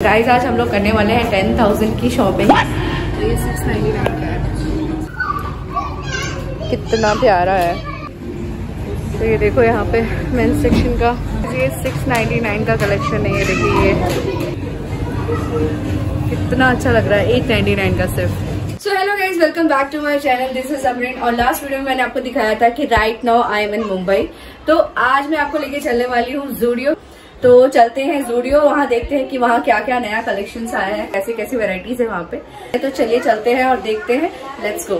Guys आज हम लोग करने वाले हैं टेन थाउज़ेंड की शॉपिंग सिक्स नाइन्टी नाइन कितना प्यारा है। तो ये देखो यहाँ पे मेन सेक्शन का। ये 699 का कलेक्शन है, ये देखिए ये। कितना अच्छा लग रहा है 899 का सिर्फ़। So hello guys welcome back to my channel this is Amreen और लास्ट वीडियो में मैंने आपको दिखाया था कि right now I am in Mumbai तो आज मैं आपको लेके चलने वाली हूँ जूडियो तो चलते हैं जूडियो वहाँ देखते हैं कि वहाँ क्या क्या नया कलेक्शन आया है कैसी कैसी वेराइटीज है वहाँ पे। तो चलिए चलते हैं और देखते हैं। लेट्स गो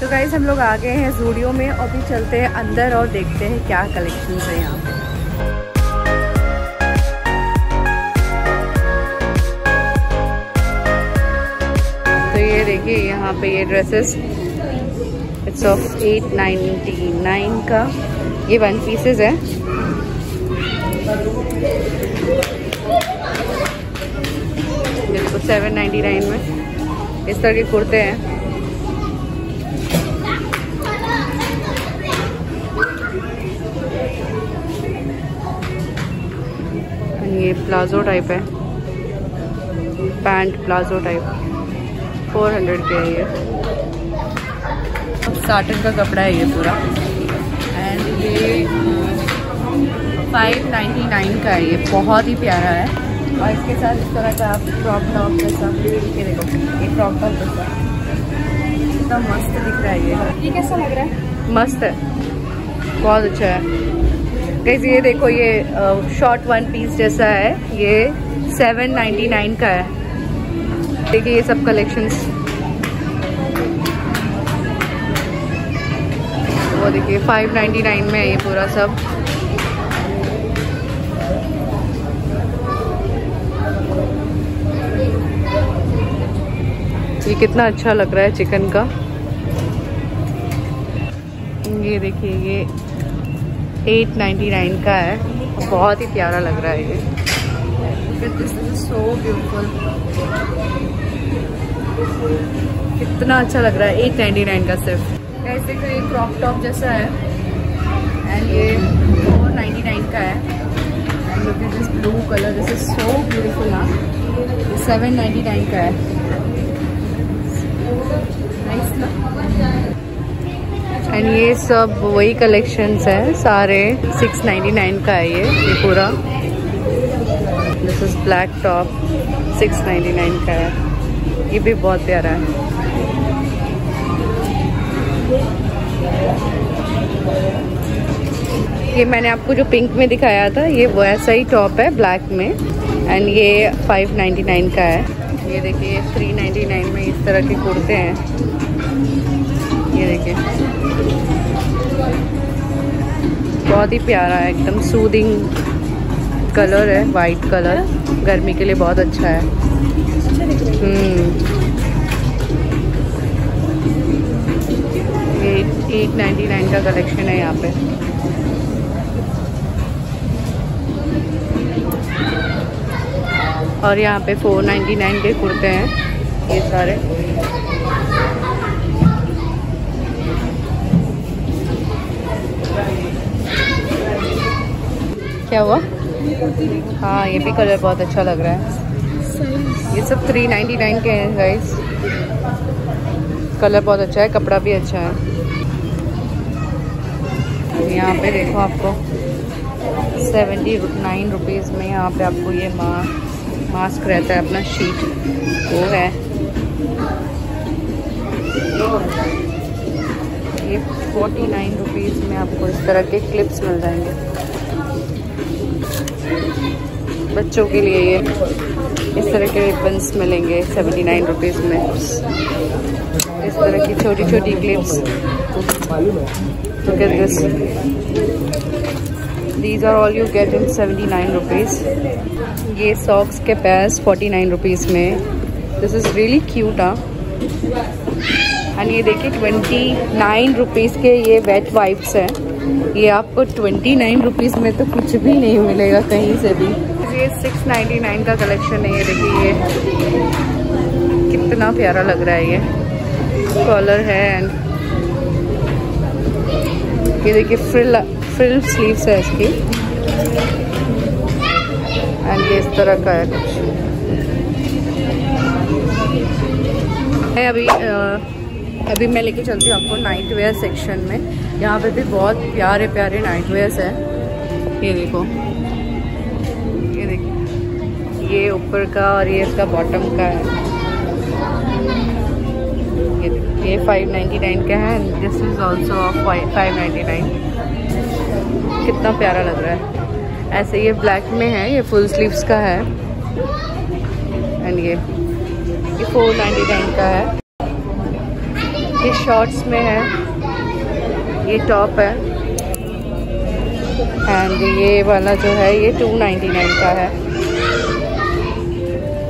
तो गाइज़ हम लोग आ गए हैं जूडियो में और भी चलते हैं अंदर और देखते हैं क्या कलेक्शन है यहाँ देखिए यहाँ पे ये dresses it's of eight ninety nine का। ये वन पीसेज है। देखो सेवन नाइन्टी नाइन में। इस तरह के कुर्ते हैं। ये प्लाजो टाइप है। पैंट प्लाजो टाइप 400 के है ये। साटन का कपड़ा है ये पूरा। एंड ये 599 का है ये। बहुत ही प्यारा है। और इसके साथ इस तरह का आप क्रॉप टॉप जैसा ये देखो ये क्रॉप टॉप जैसा इतना मस्त दिख रहा है ये। ये कैसा लग रहा है? मस्त है। बहुत अच्छा है। कैसे ये देखो ये शॉर्ट वन पीस जैसा है। ये 799 का है। देखिए ये सब कलेक्शंस वो देखिए 599 में है ये पूरा सब। ये कितना अच्छा लग रहा है चिकन का। ये देखिए, ये 899 का है। बहुत ही प्यारा लग रहा है ये। दिस इज़ सो ब्यूटीफुल कितना अच्छा लग रहा है 899 का सिर्फ़। ऐसे का ये क्रॉप टॉप जैसा है। एंड ये 499 का है। And look at this blue colour this is so beautiful ना ये 799 का है। एंड ये सब वही कलेक्शंस हैं सारे 699 का है ये ये पूरा। दिस इज़ ब्लैक टॉप 699 का है। ये भी बहुत प्यारा है। ये मैंने आपको जो पिंक में दिखाया था, ये वैसा ही टॉप है, ब्लैक में। एंड ये 599 का है। ये देखिए 399 में इस तरह के कुर्ते हैं। ये देखिए। बहुत ही प्यारा है, एकदम सूदिंग कलर है वाइट कलर गर्मी के लिए बहुत अच्छा है। हम्म। एट नाइन्टी नाइन का कलेक्शन है यहाँ पे। और यहाँ पे फोर नाइन्टी नाइन के कुर्ते हैं, ये सारे। क्या हुआ? हाँ ये भी कलर बहुत अच्छा लग रहा है। ये सब थ्री नाइन्टी नाइन के हैं गाइस कलर बहुत अच्छा है, कपड़ा भी अच्छा है. यहाँ पे देखो आपको सेवेंटी नाइन रुपीज़ में यहाँ पे आपको ये मा मास्क रहता है, अपना शीट वो है. ये फोर्टी नाइन रुपीज़ में आपको इस तरह के क्लिप्स मिल जाएँगे. बच्चों के लिए ये. इस तरह के रिबन्स मिलेंगे सेवेंटी नाइन रुपीज़ में। इस तरह की छोटी छोटी clips look at this. These are all you get 79 rupees. ये socks के पैस 49 रुपीज़ में। दिस इज़ रियली क्यूट हाँ। एंड ये देखिए 29 रुपीज़ के ये वेट वाइप्स हैं। ये आपको 29 रुपीज़ में तो कुछ भी नहीं मिलेगा कहीं से भी। ये 699 का कलेक्शन है ये देखिए ये। कितना प्यारा लग रहा है ये। कॉलर है एंड ये देखिए फ्रिल फ्रिल स्लीव्स है इसकी। एंड ये इस तरह का है कुछ। है अभी आ, अभी मैं लेके चलती हूँ आपको नाइट वेयर सेक्शन में। यहाँ पे भी बहुत प्यारे प्यारे नाइट वेयर्स है। ये देखो। ये ऊपर का और ये इसका बॉटम का है। ये देखो, ये 599 का है and this is also five ninety nine कितना प्यारा लग रहा है। ऐसे ये ब्लैक में है, ये फुल स्लीव्स का है। एंड ये ये फोर नाइन्टी नाइन का है। ये शॉर्ट्स में है, ये टॉप है। एंड ये वाला जो है, ये टू नाइन्टी नाइन का है।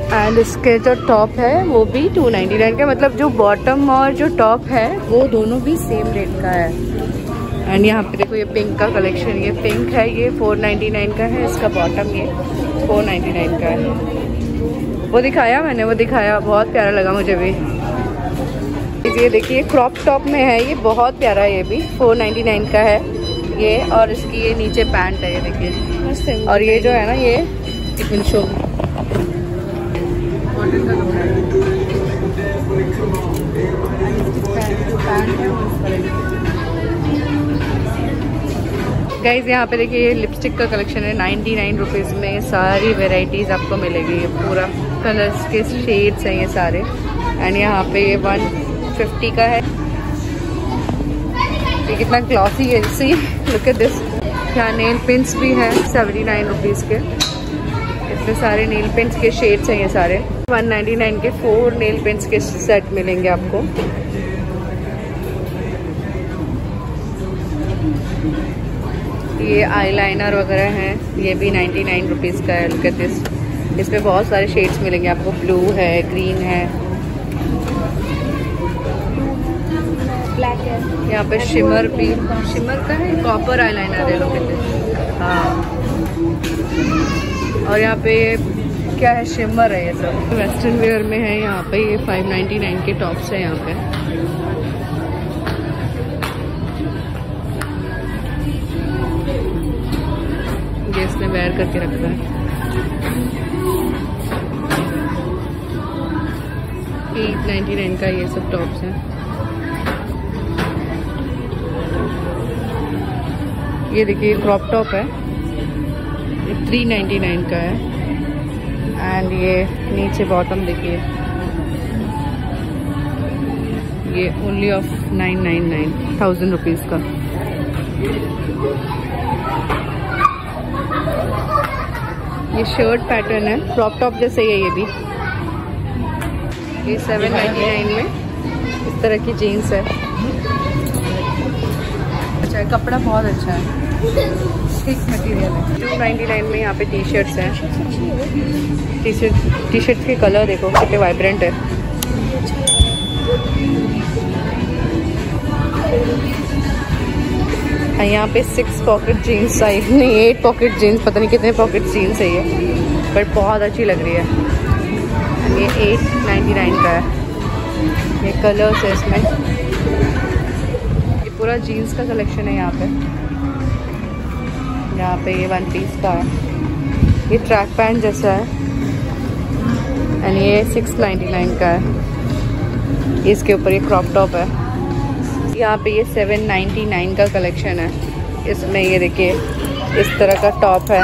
एंड इसके जो टॉप है वो भी टू नाइन्टी नाइन का मतलब जो बॉटम और जो टॉप है वो दोनों भी सेम रेट का है। एंड यहाँ पे देखो ये पिंक का कलेक्शन ये पिंक है ये फोर नाइन्टी नाइन का है इसका बॉटम ये फोर नाइन्टी नाइन का है। वो दिखाया मैंने वो दिखाया बहुत प्यारा लगा मुझे भी। ये देखिए क्रॉप टॉप में है ये बहुत प्यारा है ये भी 499 का है ये और इसकी ये नीचे पैंट है ये देखिए। और ये जो है ना ये गाइज़ यहाँ पे देखिए, ये लिपस्टिक का कलेक्शन है। नाइन्टी नाइन रुपीज़ में सारी वेराइटीज़ आपको मिलेगी। ये पूरा कलर्स के शेड्स हैं ये सारे। एंड यहाँ पे ये वन फिफ्टी का है। ये कितना ग्लॉसी है। सी लुक एट दिस यहाँ नेल पिंस भी हैं सेवेंटी नाइन रुपीज़ के। इसमें सारे नेल पेंट्स के शेड्स हैं ये सारे। 199 के फोर नेल पेंट्स के सेट मिलेंगे आपको। ये आईलाइनर वगैरह हैं, ये भी 99 नाइन रुपीज़ का है लुक एट दिस इसमें बहुत सारे शेड्स मिलेंगे आपको ब्लू है ग्रीन है। ब्लैक है यहाँ पे शिमर भी शिमर का है कॉपर आईलाइनर है लोग हाँ। और यहाँ पे क्या है, शिमर है ये सब? वेस्टर्न वेयर में है यहाँ पे, ये 599 के टॉप्स है यहाँ पे। ये इसने वेयर करके रखा है। एट नाइन्टी नाइन का ये सब टॉप्स हैं। ये देखिए क्रॉप टॉप है। थ्री नाइन्टी नाइन का है। एंड ये नीचे बॉटम देखिए। ये only of nine nine nine thousand rupees का। ये शर्ट पैटर्न है क्रॉप टॉप जैसे ही है ये भी। ये सेवन नाइन्टी नाइन में इस तरह की जीन्स है। अच्छा कपड़ा बहुत अच्छा है। है। टू नाइन्टी नाइन में यहाँ पे टी शर्ट्स हैं। टी शर्ट टी शर्ट के कलर देखो, कितने वाइब्रेंट है। यहाँ पे सिक्स पॉकेट जीन्स आई नहीं एट पॉकेट जीन्स पता नहीं कितने पॉकेट जीन्स है ये बट बहुत अच्छी लग रही है। ये एट नाइन्टी नाइन का है। ये कलर्स है इसमें। ये पूरा जीन्स का कलेक्शन है यहाँ पे। यहाँ पे ये वन पीस का ये ट्रैक पैंट जैसा है। एंड ये सिक्स नाइन्टी नाइन का है। इसके ऊपर ये क्रॉप टॉप है। यहाँ पे ये 799 का कलेक्शन है। इसमें ये देखिए, इस तरह का टॉप है।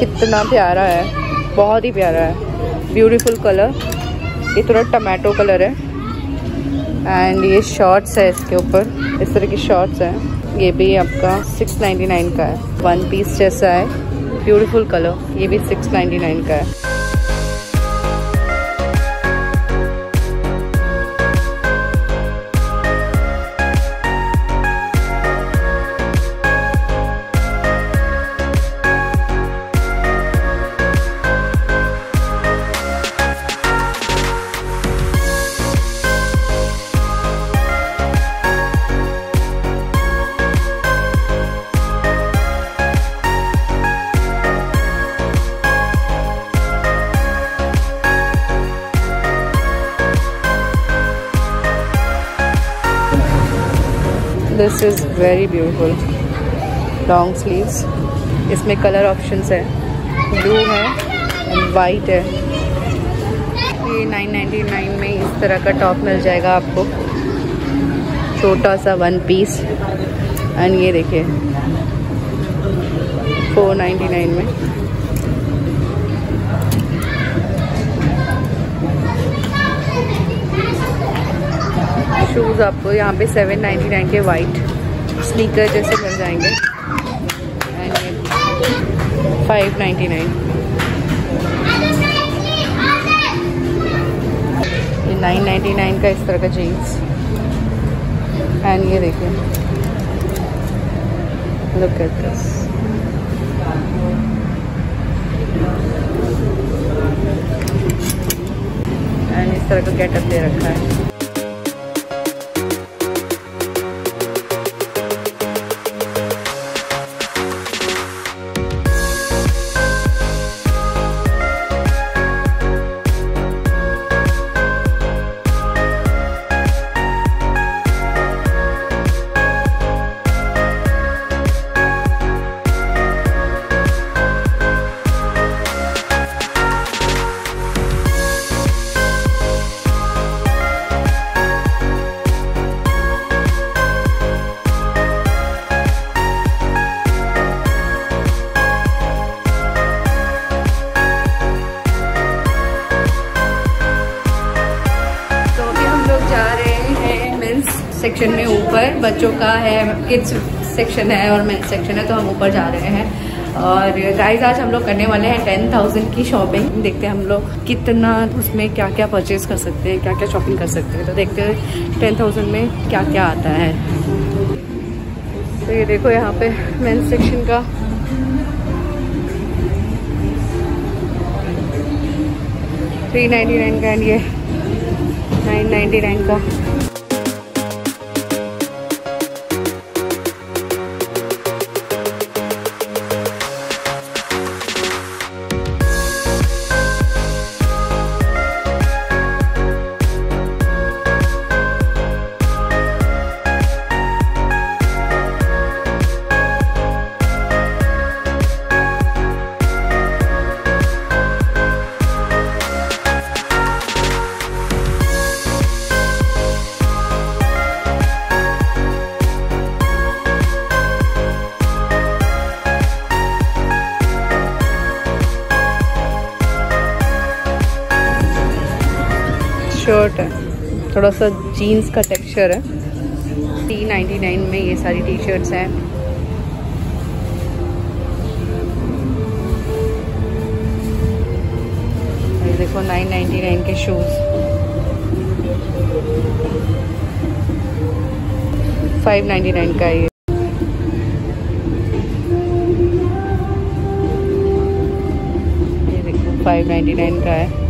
कितना प्यारा है। बहुत ही प्यारा है। ब्यूटीफुल कलर ये थोड़ा टमाटो कलर है। एंड ये शॉर्ट्स है इसके ऊपर। इस तरह की शॉर्ट्स हैं। ये भी आपका 699 का है। वन पीस जैसा है। ब्यूटीफुल कलर ये भी 699 का है। This is very beautiful long sleeves इसमें कलर ऑप्शंस है. ब्लू है एंड वाइट है. ये 999 में इस तरह का टॉप मिल जाएगा आपको. छोटा सा वन पीस एंड ये देखिए. 499 में. शूज़ आपको यहाँ पे 799 के वाइट स्नीकर जैसे मिल जाएँगे। एंड ये 599 ये 999 का इस तरह का जीन्स एंड ये देखिए। लुक एट दिस एंड इस तरह का गेटअप दे रखा है। बच्चों का है किड्स सेक्शन है और मेंस सेक्शन है तो हम ऊपर जा रहे हैं। और गाइस आज हम लोग करने वाले हैं टेन थाउज़ेंड की शॉपिंग देखते हैं हम लोग कितना उसमें क्या क्या परचेज कर सकते हैं क्या क्या शॉपिंग कर सकते हैं। तो देखते हैं टेन थाउज़ेंड में क्या क्या आता है। तो ये देखो यहाँ पे मेन सेक्शन का। थ्री नाइन्टी नाइन का एंड ये नाइन नाइन्टी नाइन का। शर्ट है। थोड़ा सा जीन्स का टेक्सचर है। टी नाइन्टी नाइन में ये सारी टी शर्ट्स हैं देखो नाइन नाइन्टी नाइन के शूज़ फाइव नाइन्टी नाइन का ये। ये देखो फाइव नाइन्टी नाइन का है।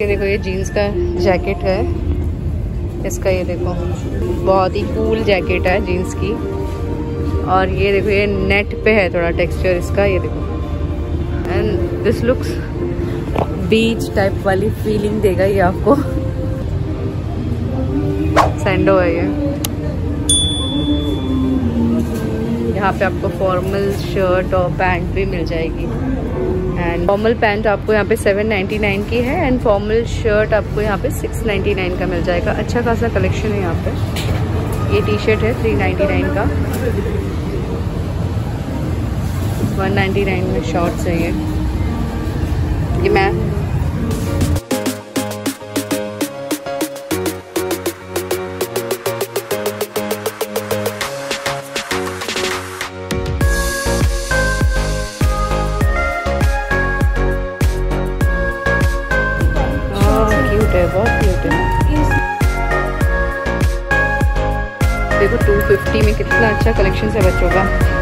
ये देखो ये जीन्स का जैकेट है। इसका ये देखो, बहुत ही कूल जैकेट है जीन्स की। और ये देखो, ये नेट पे है थोड़ा टेक्सचर इसका, ये देखो। And this looks beach type वाली फीलिंग देगा ये आपको। सैंडो है ये। यहाँ पे आपको फॉर्मल शर्ट और पैंट भी मिल जाएगी। एंड फॉर्मल पैंट आपको यहाँ पे 799 की है एंड फॉर्मल शर्ट आपको यहाँ पे 699 का मिल जाएगा। अच्छा खासा कलेक्शन है यहाँ पे। ये टी शर्ट है 399 का। 199 में शॉर्ट्स है ये। ये मैं फिफ्टी में कितना अच्छा कलेक्शन है बच्चों का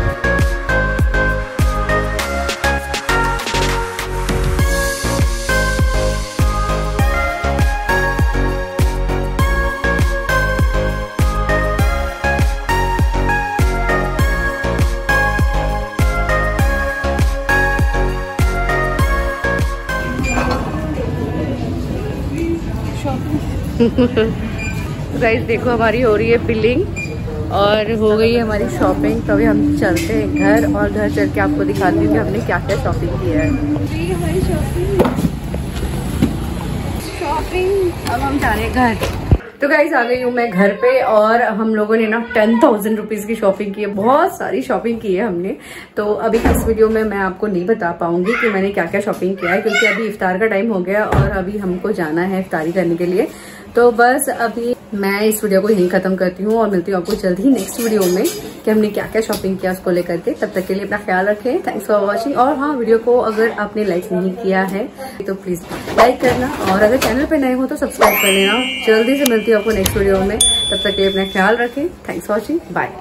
देखो हमारी हो रही है बिलिंग और हो गई है हमारी शॉपिंग तो अभी हम चलते हैं घर और घर चल के आपको दिखाती हूँ कि हमने क्या क्या शॉपिंग किया है। हमारी शॉपिंग शॉपिंग अब हम जा रहे हैं घर। तो गाइज़ आ गई हूँ मैं घर पे और हम लोगों ने ना टेन थाउज़ेंड रुपीज़ की शॉपिंग की है बहुत सारी शॉपिंग की है हमने। तो अभी इस वीडियो में मैं आपको नहीं बता पाऊँगी कि मैंने क्या क्या शॉपिंग किया है क्योंकि अभी इफ्तार का टाइम हो गया और अभी हमको जाना है इफ्तारी करने के लिए। तो बस अभी मैं इस वीडियो को यहीं खत्म करती हूँ और मिलती हूँ आपको जल्द ही नेक्स्ट वीडियो में कि हमने क्या क्या शॉपिंग किया उसको लेकर के। तब तक के लिए अपना ख्याल रखें। थैंक्स फॉर वॉचिंग और हाँ वीडियो को अगर आपने लाइक नहीं किया है तो प्लीज़ लाइक करना और अगर चैनल पर नए हो तो सब्सक्राइब कर लेना। जल्दी से मिलती हूँ आपको नेक्स्ट वीडियो में। तब तक के लिए अपना ख्याल रखें। Thanks for watching bye